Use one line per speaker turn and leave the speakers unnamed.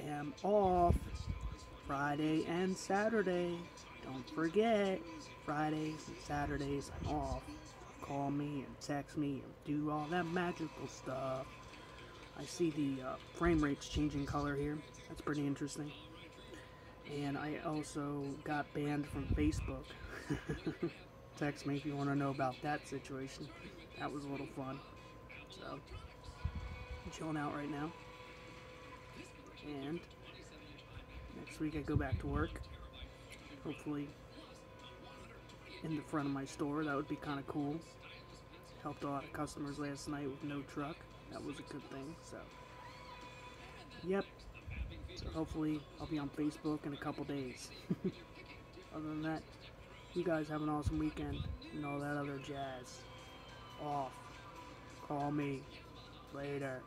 am off Friday and Saturday. Don't forget, Fridays and Saturdays I'm off. Call me and text me and do all that magical stuff. I see the uh, frame rates changing color here. That's pretty interesting. And I also got banned from Facebook. Text me if you want to know about that situation. That was a little fun. So, I'm chilling out right now. And next week I go back to work. Hopefully, in the front of my store. That would be kind of cool. Helped a lot of customers last night with no truck. That was a good thing. So, yep. So hopefully I'll be on Facebook in a couple days. Other than that, you guys have an awesome weekend and all that other jazz. Off. Call me later.